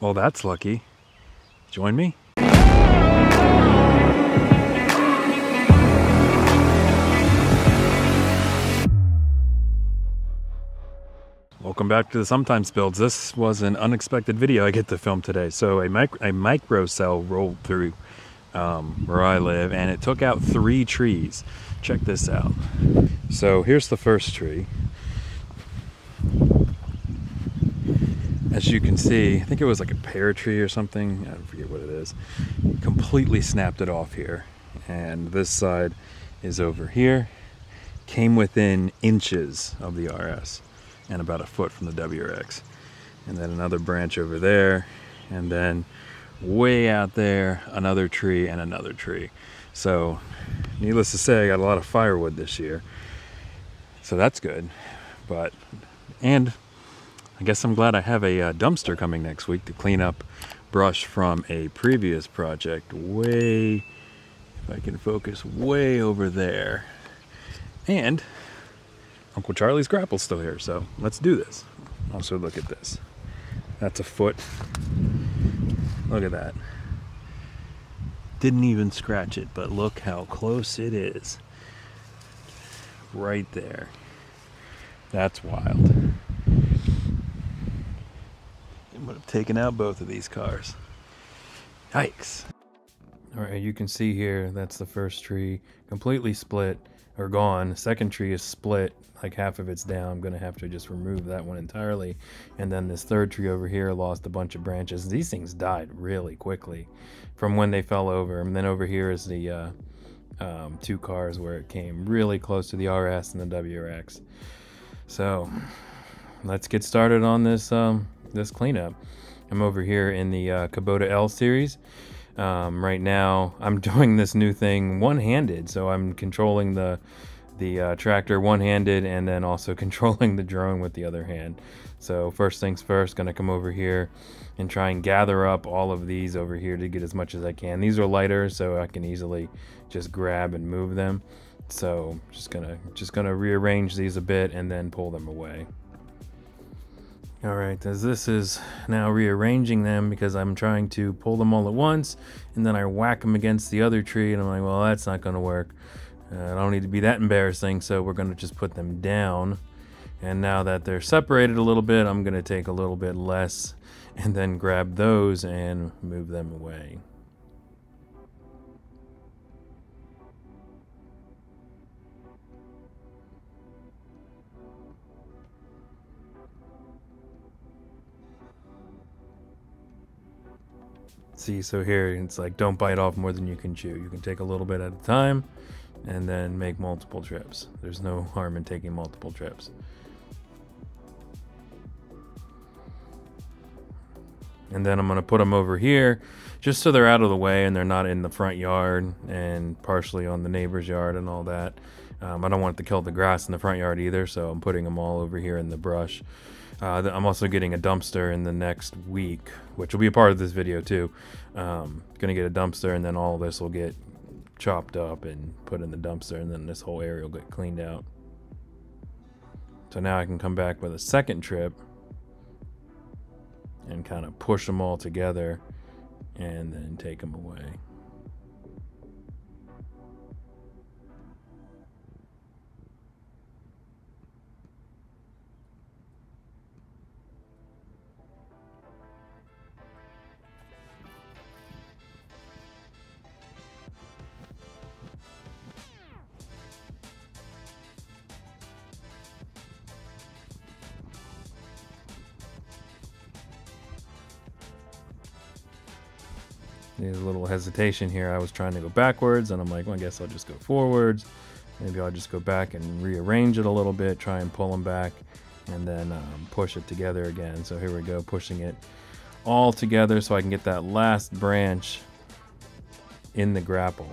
Well, that's lucky. Join me? Welcome back to the Sometimes Builds. This was an unexpected video I get to film today. So a, mic a micro cell rolled through um, where I live and it took out three trees. Check this out. So here's the first tree. As you can see, I think it was like a pear tree or something. I forget what it is. Completely snapped it off here. And this side is over here. Came within inches of the RS and about a foot from the WRX. And then another branch over there, and then way out there, another tree and another tree. So, needless to say, I got a lot of firewood this year. So that's good. But, and I guess I'm glad I have a uh, dumpster coming next week to clean up brush from a previous project way, if I can focus, way over there. And Uncle Charlie's grapple's still here, so let's do this. Also, look at this. That's a foot. Look at that. Didn't even scratch it, but look how close it is. Right there. That's wild. It would have taken out both of these cars. Yikes. All right, you can see here, that's the first tree, completely split or gone. Second tree is split, like half of it's down. I'm gonna have to just remove that one entirely. And then this third tree over here lost a bunch of branches. These things died really quickly from when they fell over. And then over here is the uh, um, two cars where it came really close to the RS and the WRX. So let's get started on this um, this cleanup. I'm over here in the uh, Kubota L series. Um, right now, I'm doing this new thing one-handed, so I'm controlling the the uh, tractor one-handed and then also controlling the drone with the other hand. So first things first, gonna come over here and try and gather up all of these over here to get as much as I can. These are lighter, so I can easily just grab and move them. So just gonna just gonna rearrange these a bit and then pull them away. All right, as this is now rearranging them because I'm trying to pull them all at once and then I whack them against the other tree and I'm like, well, that's not gonna work. Uh, I don't need to be that embarrassing, so we're gonna just put them down. And now that they're separated a little bit, I'm gonna take a little bit less and then grab those and move them away. See, so here it's like don't bite off more than you can chew. You can take a little bit at a time and then make multiple trips. There's no harm in taking multiple trips. And then I'm going to put them over here just so they're out of the way and they're not in the front yard and partially on the neighbor's yard and all that. Um, I don't want it to kill the grass in the front yard either, so I'm putting them all over here in the brush. Uh, I'm also getting a dumpster in the next week, which will be a part of this video too. Um, gonna get a dumpster and then all this will get chopped up and put in the dumpster and then this whole area will get cleaned out. So now I can come back with a second trip and kind of push them all together and then take them away. There's a little hesitation here. I was trying to go backwards, and I'm like, well, I guess I'll just go forwards. Maybe I'll just go back and rearrange it a little bit, try and pull them back, and then um, push it together again. So here we go, pushing it all together so I can get that last branch in the grapple.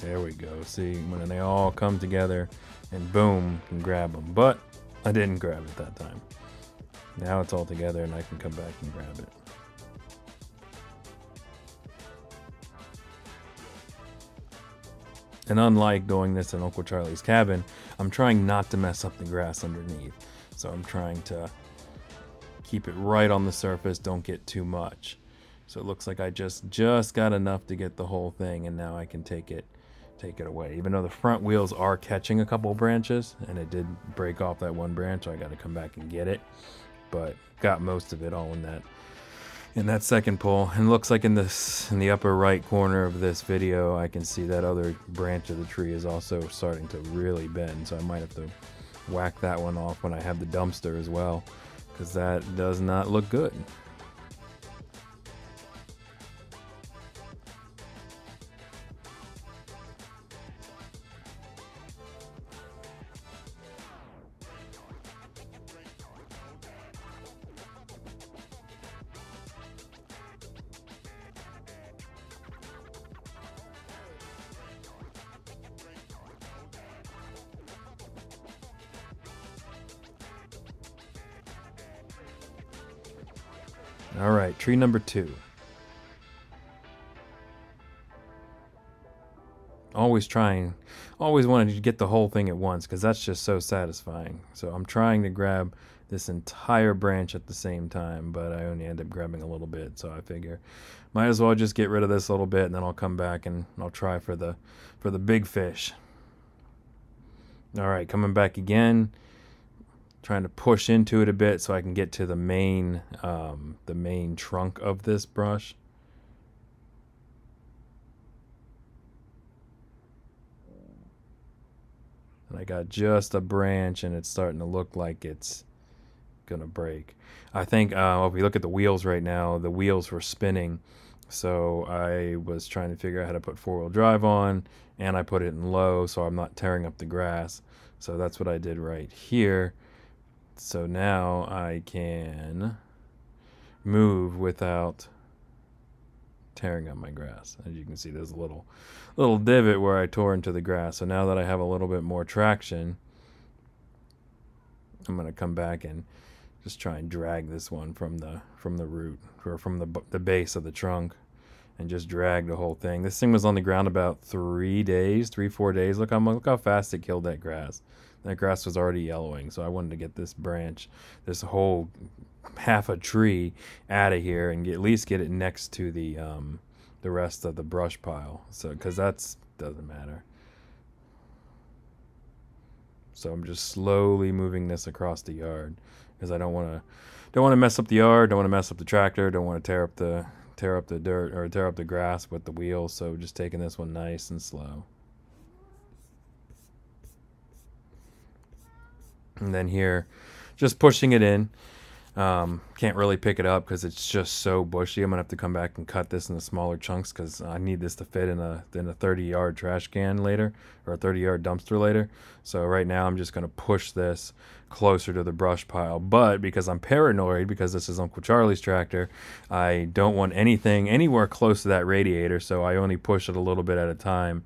There we go. See, when they all come together, and boom, can grab them. But I didn't grab it that time. Now it's all together and I can come back and grab it. And unlike doing this in Uncle Charlie's cabin, I'm trying not to mess up the grass underneath. So I'm trying to keep it right on the surface, don't get too much. So it looks like I just just got enough to get the whole thing and now I can take it take it away. Even though the front wheels are catching a couple branches and it did break off that one branch, so I got to come back and get it. But got most of it all in that in that second pull. And looks like in this in the upper right corner of this video, I can see that other branch of the tree is also starting to really bend. So I might have to whack that one off when I have the dumpster as well, because that does not look good. Tree number two. Always trying, always wanted to get the whole thing at once because that's just so satisfying. So I'm trying to grab this entire branch at the same time, but I only end up grabbing a little bit. So I figure might as well just get rid of this little bit and then I'll come back and I'll try for the for the big fish. All right, coming back again trying to push into it a bit so I can get to the main um, the main trunk of this brush. And I got just a branch and it's starting to look like it's gonna break. I think uh, if we look at the wheels right now, the wheels were spinning. So I was trying to figure out how to put four wheel drive on and I put it in low so I'm not tearing up the grass. So that's what I did right here. So now I can move without tearing up my grass. As you can see, there's a little little divot where I tore into the grass. So now that I have a little bit more traction, I'm going to come back and just try and drag this one from the from the root or from the the base of the trunk and just drag the whole thing. This thing was on the ground about three days, three four days. Look how look how fast it killed that grass. That grass was already yellowing, so I wanted to get this branch, this whole half a tree out of here and get, at least get it next to the um, the rest of the brush pile. So because that's doesn't matter. So I'm just slowly moving this across the yard because I don't want to don't want to mess up the yard, don't want to mess up the tractor, don't want to tear up the tear up the dirt or tear up the grass with the wheels. So just taking this one nice and slow. And then here, just pushing it in. Um, can't really pick it up because it's just so bushy. I'm gonna have to come back and cut this into smaller chunks because I need this to fit in a in a 30 yard trash can later or a 30 yard dumpster later. So right now I'm just gonna push this closer to the brush pile. But because I'm paranoid because this is Uncle Charlie's tractor, I don't want anything anywhere close to that radiator. So I only push it a little bit at a time,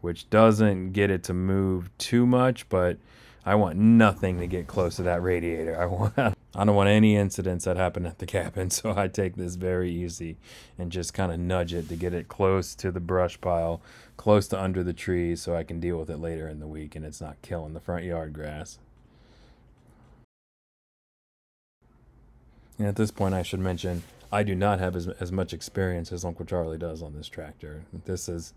which doesn't get it to move too much, but I want nothing to get close to that radiator. I want I don't want any incidents that happen at the cabin, so I take this very easy and just kind of nudge it to get it close to the brush pile, close to under the trees so I can deal with it later in the week and it's not killing the front yard grass. And at this point I should mention I do not have as, as much experience as Uncle Charlie does on this tractor. This is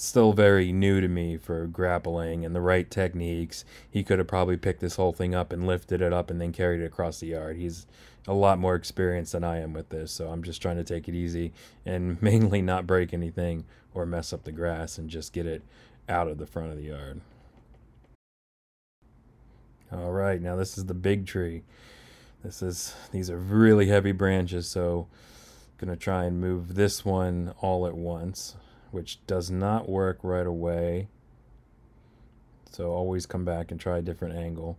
still very new to me for grappling and the right techniques. He could have probably picked this whole thing up and lifted it up and then carried it across the yard. He's a lot more experienced than I am with this, so I'm just trying to take it easy and mainly not break anything or mess up the grass and just get it out of the front of the yard. All right, now this is the big tree. This is these are really heavy branches, so I'm gonna try and move this one all at once which does not work right away. So always come back and try a different angle.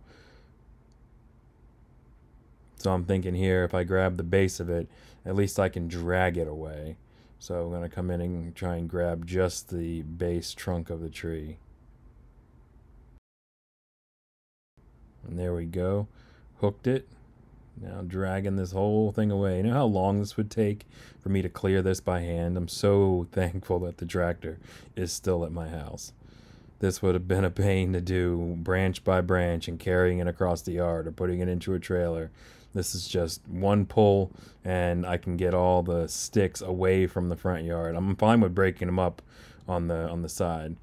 So I'm thinking here, if I grab the base of it, at least I can drag it away. So I'm going to come in and try and grab just the base trunk of the tree. And there we go. Hooked it. Now dragging this whole thing away. You know how long this would take for me to clear this by hand? I'm so thankful that the tractor is still at my house. this would have been a pain to do branch by branch and carrying it across the yard or putting it into a trailer. This is just one pull and I can get all the sticks away from the front yard. I'm fine with breaking them up on the on the side.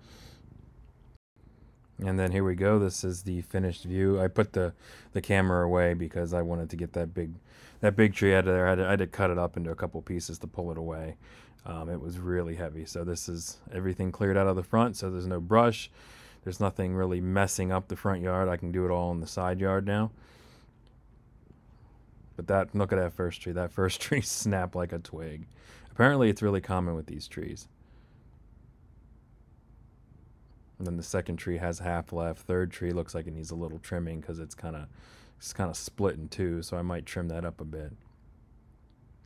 And then here we go. This is the finished view. I put the, the camera away because I wanted to get that big that big tree out of there. I had, to, I had to cut it up into a couple pieces to pull it away. Um, it was really heavy. So this is everything cleared out of the front. So there's no brush. There's nothing really messing up the front yard. I can do it all in the side yard now. But that look at that first tree. That first tree snapped like a twig. Apparently it's really common with these trees. And then the second tree has half left. Third tree looks like it needs a little trimming because it's kind of it's kind of split in two. So I might trim that up a bit.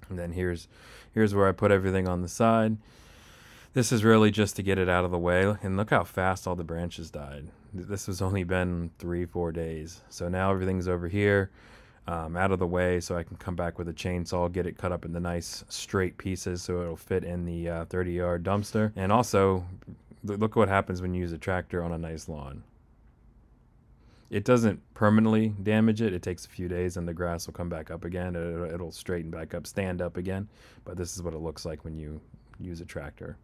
And then here's here's where I put everything on the side. This is really just to get it out of the way. And look how fast all the branches died. This has only been three, four days. So now everything's over here, um, out of the way, so I can come back with a chainsaw, get it cut up into nice straight pieces so it'll fit in the uh, 30 yard dumpster. And also, look what happens when you use a tractor on a nice lawn it doesn't permanently damage it. It takes a few days and the grass will come back up again. It'll, straighten back up, stand up again. But this is what it looks like when you use a tractor.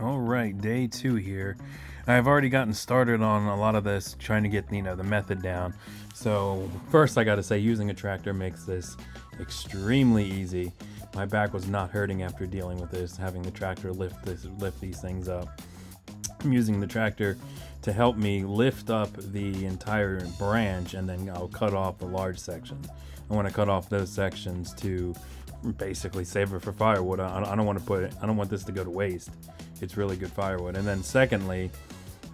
All right, day two here. I've already gotten started on a lot of this, trying to get you know the method down. So first, I got to say, using a tractor makes this extremely easy. My back was not hurting after dealing with this, having the tractor lift this, lift these things up. I'm using the tractor to help me lift up the entire branch and then I'll cut off the large section. I want to cut off those sections to basically save it for firewood. I, I don't want to put it, I don't want this to go to waste. It's really good firewood. And then secondly,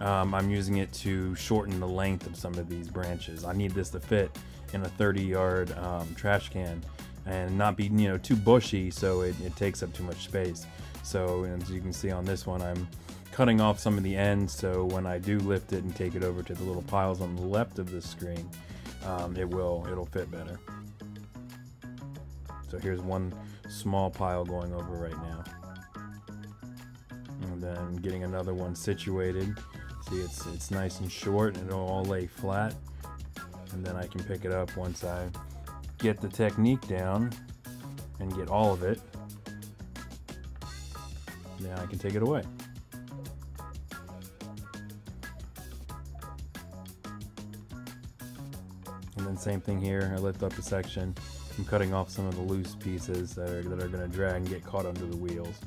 um, I'm using it to shorten the length of some of these branches. I need this to fit in a 30 yard um, trash can and not be you know too bushy so it, it takes up too much space. So as you can see on this one, I'm cutting off some of the ends so when I do lift it and take it over to the little piles on the left of the screen, um, it will, it'll fit better. So here's one small pile going over right now. And then getting another one situated. See, it's, it's nice and short and it'll all lay flat. And then I can pick it up once I get the technique down and get all of it. Then I can take it away. And then same thing here, I lift up the section. I'm cutting off some of the loose pieces that are, that are gonna drag and get caught under the wheels.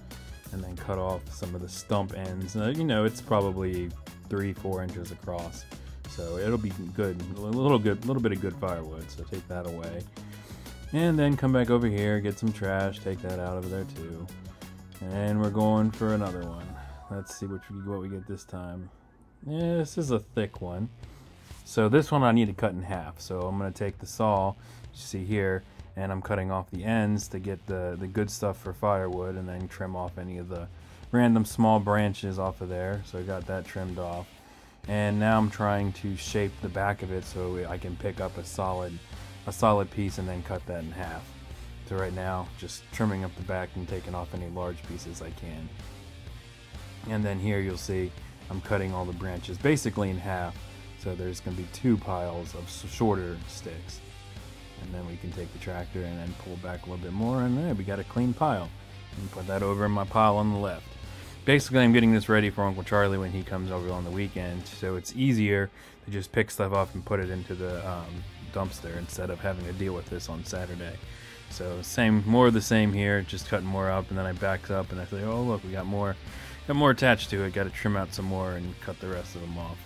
And then cut off some of the stump ends. Uh, you know, it's probably three, four inches across. So it'll be good, a little good, a little bit of good firewood. So take that away. And then come back over here, get some trash, take that out of there too. And we're going for another one. Let's see what we, what we get this time. Yeah, this is a thick one. So this one I need to cut in half. So I'm going to take the saw, you see here, and I'm cutting off the ends to get the, the good stuff for firewood and then trim off any of the random small branches off of there. So I got that trimmed off. And now I'm trying to shape the back of it so I can pick up a solid, a solid piece and then cut that in half. So right now, just trimming up the back and taking off any large pieces I can. And then here you'll see I'm cutting all the branches basically in half so there's going to be two piles of shorter sticks. And then we can take the tractor and then pull back a little bit more and there we got a clean pile. And put that over in my pile on the left. Basically I'm getting this ready for Uncle Charlie when he comes over on the weekend so it's easier to just pick stuff up and put it into the um, dumpster instead of having to deal with this on Saturday. So same, more of the same here, just cutting more up, and then I back up and I say, oh look, we got more, got more attached to it. Got to trim out some more and cut the rest of them off.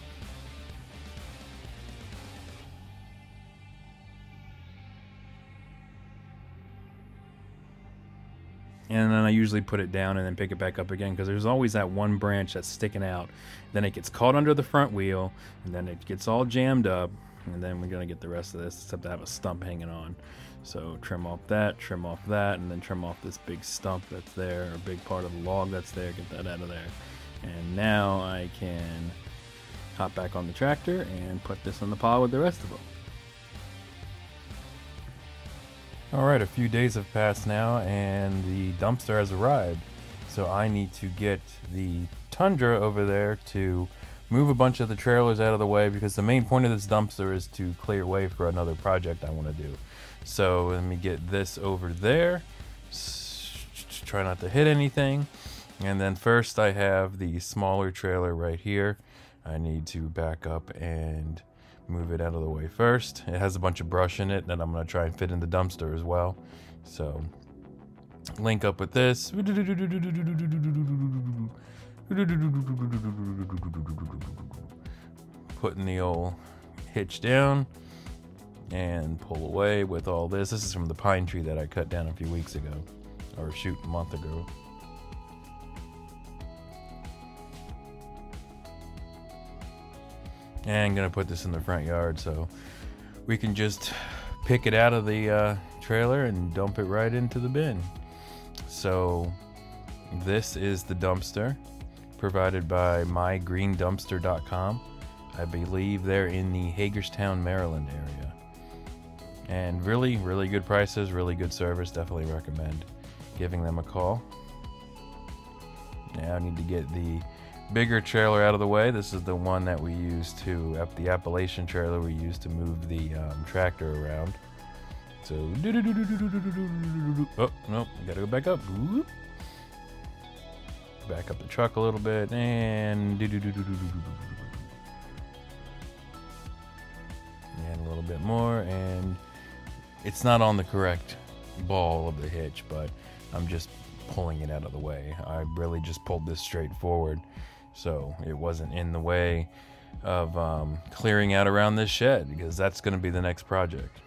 And then I usually put it down and then pick it back up again because there's always that one branch that's sticking out. Then it gets caught under the front wheel and then it gets all jammed up and then we're gonna get the rest of this except to have a stump hanging on. So trim off that, trim off that, and then trim off this big stump that's there, a big part of the log that's there, get that out of there. And now I can hop back on the tractor and put this on the pile with the rest of them. Alright, a few days have passed now and the dumpster has arrived. So I need to get the Tundra over there to move a bunch of the trailers out of the way because the main point of this dumpster is to clear way for another project I want to do. So let me get this over there. Try not to hit anything. And then first I have the smaller trailer right here. I need to back up and move it out of the way first. It has a bunch of brush in it that I'm going to try and fit in the dumpster as well. So link up with this. Putting the old hitch down and pull away with all this. This is from the pine tree that I cut down a few weeks ago, or shoot, a month ago. And gonna put this in the front yard so we can just pick it out of the uh, trailer and dump it right into the bin. So this is the dumpster provided by mygreendumpster.com. I believe they're in the Hagerstown, Maryland area. And really, really good prices, really good service. Definitely recommend giving them a call. Now I need to get the bigger trailer out of the way. This is the one that we use to, the Appalachian trailer we use to move the um, tractor around. So, oh, nope, gotta go back up. Back up the truck a little bit and and a little bit more and it's not on the correct ball of the hitch, but I'm just pulling it out of the way. I really just pulled this straight forward so it wasn't in the way of um, clearing out around this shed because that's going to be the next project.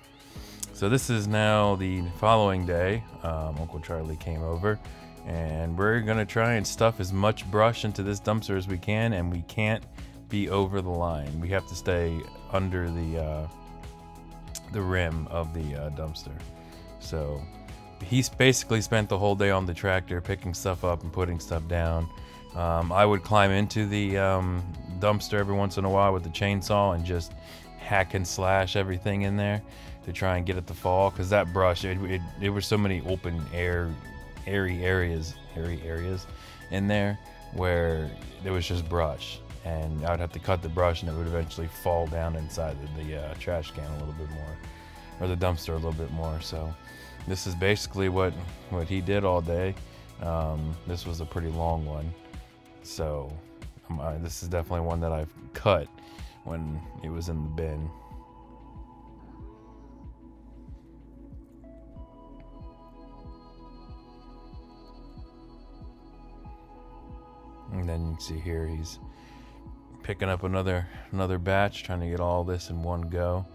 So this is now the following day. Um, Uncle Charlie came over and we're going to try and stuff as much brush into this dumpster as we can and we can't be over the line. We have to stay under the uh, the rim of the uh, dumpster. So he's basically spent the whole day on the tractor picking stuff up and putting stuff down. Um, I would climb into the um, dumpster every once in a while with the chainsaw and just hack and slash everything in there to try and get it to fall because that brush it, it, it was so many open air airy areas airy areas in there where there was just brush. And I would have to cut the brush and it would eventually fall down inside the, the uh, trash can a little bit more or the dumpster a little bit more. So this is basically what what he did all day. Um, this was a pretty long one so uh, this is definitely one that I've cut when it was in the bin. And then you can see here he's picking up another another batch, trying to get all this in one go.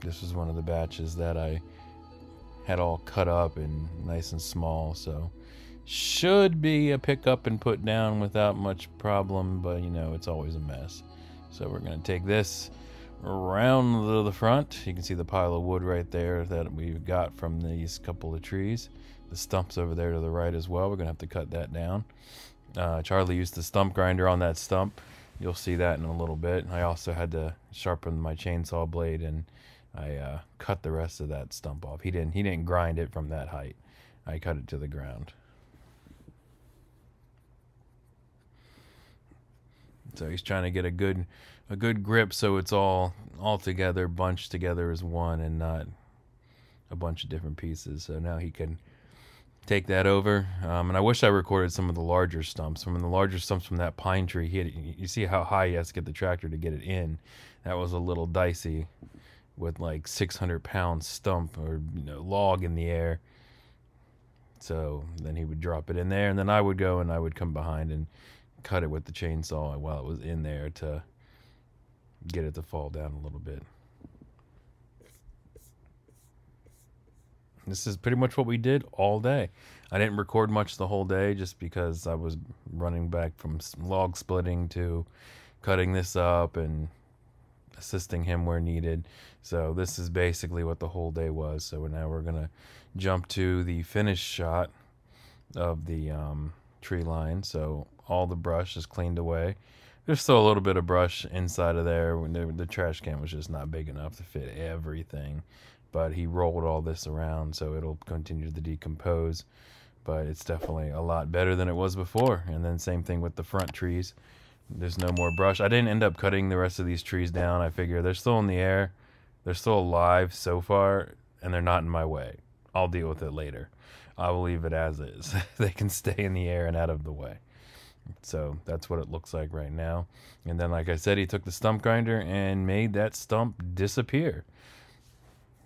This was one of the batches that I had all cut up and nice and small, so should be a pickup and put down without much problem, but you know, it's always a mess. So we're going to take this around the, the front. You can see the pile of wood right there that we've got from these couple of trees. The stumps over there to the right as well. We're going to have to cut that down. Uh, Charlie used the stump grinder on that stump. You'll see that in a little bit. I also had to sharpen my chainsaw blade and I uh, cut the rest of that stump off. He didn't. He didn't grind it from that height. I cut it to the ground. So he's trying to get a good a good grip so it's all all together, bunched together as one and not a bunch of different pieces. So now he can take that over. Um, and I wish I recorded some of the larger stumps. From the larger stumps from that pine tree, he had, you see how high he has to get the tractor to get it in. That was a little dicey with like 600 pound stump or you know, log in the air. So then he would drop it in there, and then I would go and I would come behind and cut it with the chainsaw while it was in there to get it to fall down a little bit. This is pretty much what we did all day. I didn't record much the whole day just because I was running back from log splitting to cutting this up and assisting him where needed. So this is basically what the whole day was. So now we're going to jump to the finished shot of the um, tree line. So all the brush is cleaned away. There's still a little bit of brush inside of there. When the, the trash can was just not big enough to fit everything, but he rolled all this around so it'll continue to decompose. but it's definitely a lot better than it was before. And then same thing with the front trees. There's no more brush. I didn't end up cutting the rest of these trees down. I figure they're still in the air. They're still alive so far, and they're not in my way. I'll deal with it later. I will leave it as is. they can stay in the air and out of the way. So that's what it looks like right now. And then, like I said, he took the stump grinder and made that stump disappear.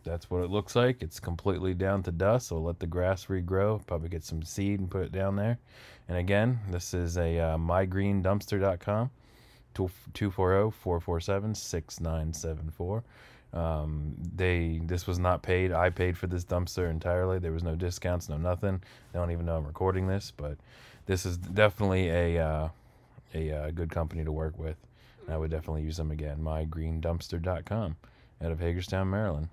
That's what it looks like. It's completely down to dust. So let the grass regrow. Probably get some seed and put it down there. And again, this is a uh, mygreendumpster.com. 240-447-6974. Um, they this was not paid. I paid for this dumpster entirely. There was no discounts, no nothing. They don't even know I'm recording this, but this is definitely a uh, a uh, good company to work with. And I would definitely use them again. MyGreenDumpster.com out of Hagerstown, Maryland.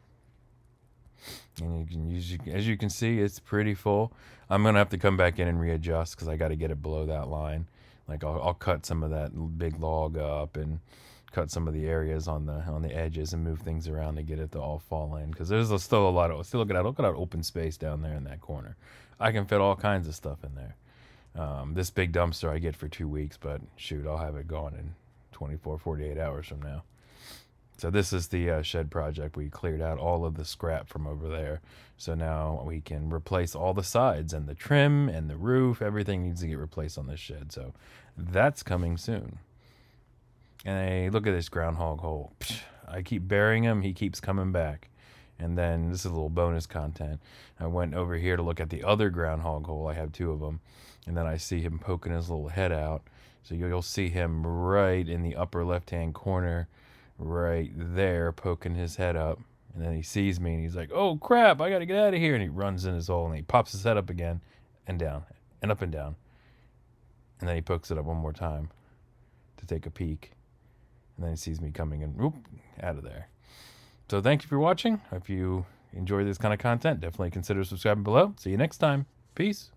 And you can use as you can see, it's pretty full. I'm gonna have to come back in and readjust because I got to get it below that line. Like I'll, I'll cut some of that big log up and cut some of the areas on the on the edges and move things around to get it to all fall in because there's still a lot of still look at that look at that open space down there in that corner. I can fit all kinds of stuff in there. Um, this big dumpster I get for two weeks, but shoot, I'll have it gone in 24, 48 hours from now. So this is the uh, shed project. We cleared out all of the scrap from over there. So now we can replace all the sides and the trim and the roof. Everything needs to get replaced on this shed. So that's coming soon. And hey, look at this groundhog hole. Psh, I keep burying him. He keeps coming back. And then this is a little bonus content. I went over here to look at the other groundhog hole. I have two of them. And then I see him poking his little head out. So you'll see him right in the upper left hand corner, right there, poking his head up. And then he sees me and he's like, oh crap, I got to get out of here. And he runs in his hole and he pops his head up again and down and up and down. And then he pokes it up one more time to take a peek. And then he sees me coming and whoop, out of there. So thank you for watching. If you enjoy this kind of content, definitely consider subscribing below. See you next time. Peace.